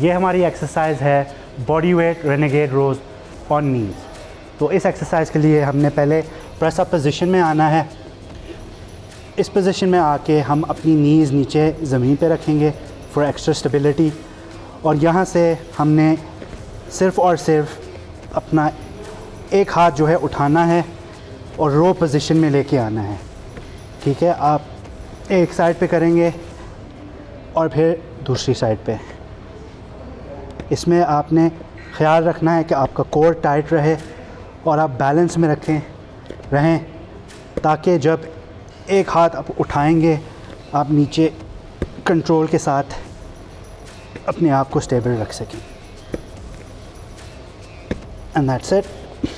ये हमारी एक्सरसाइज है body weight renegade rows on knees तो इस एक्सरसाइज के लिए हमने पहले प्रेस अप पोजीशन में आना है। इस पोजीशन में आके हम अपनी नीज़ नीचे ज़मीन पे रखेंगे फॉर एक्स्ट्रा स्टेबिलिटी और यहाँ से हमने सिर्फ़ और सिर्फ़ अपना एक हाथ जो है उठाना है और रो पोजीशन में लेके आना है। ठीक है, आप एक साइड पे करेंगे और फिर दूसरी साइड पे। इसमें आपने ख्याल रखना है कि आपका कोर टाइट रहे और आप बैलेंस में रखें, रहें, ताकि जब एक हाथ आप उठाएँगे, आप नीचे कंट्रोल के साथ अपने आप को स्टेबल रख सकें। And that's it